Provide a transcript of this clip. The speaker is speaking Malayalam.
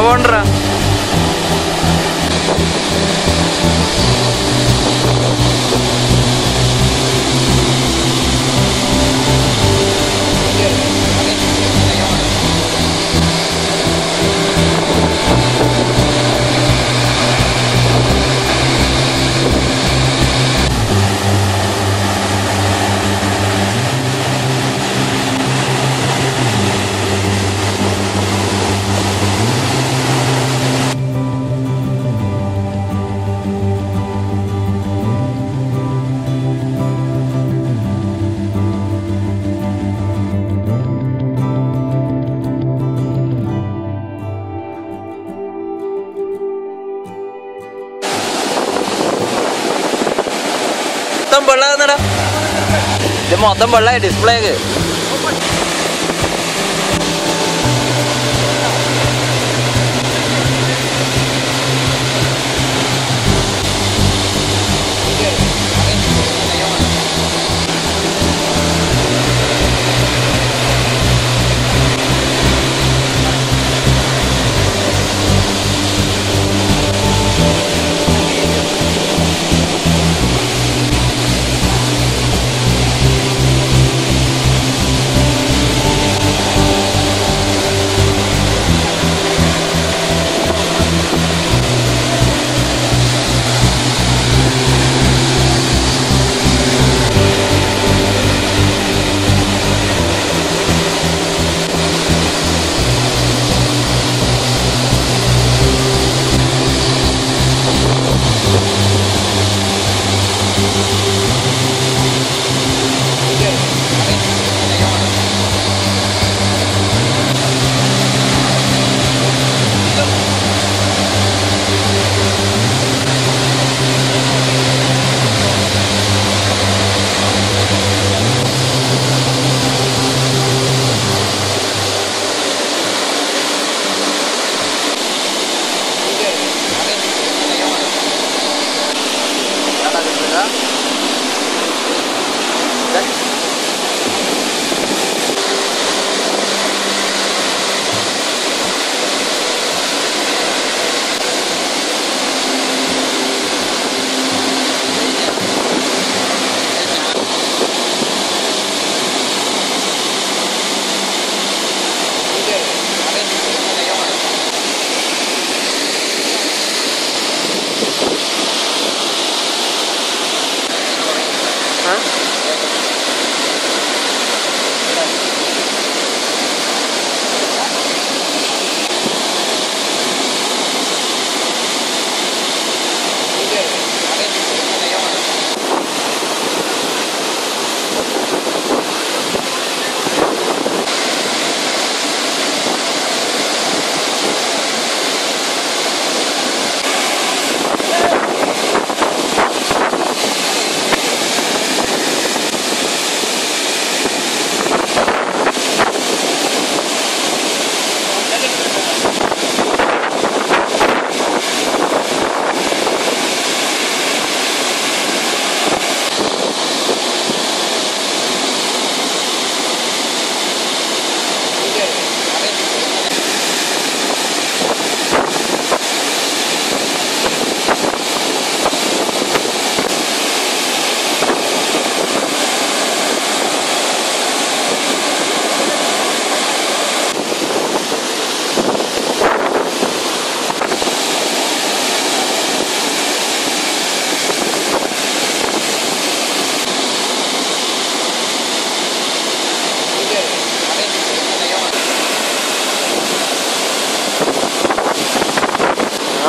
బాగుండరా മൊത്തം വെള്ളം ഇത് മൊത്തം വെള്ളമായി ഡിസ്പ്ലേക്ക്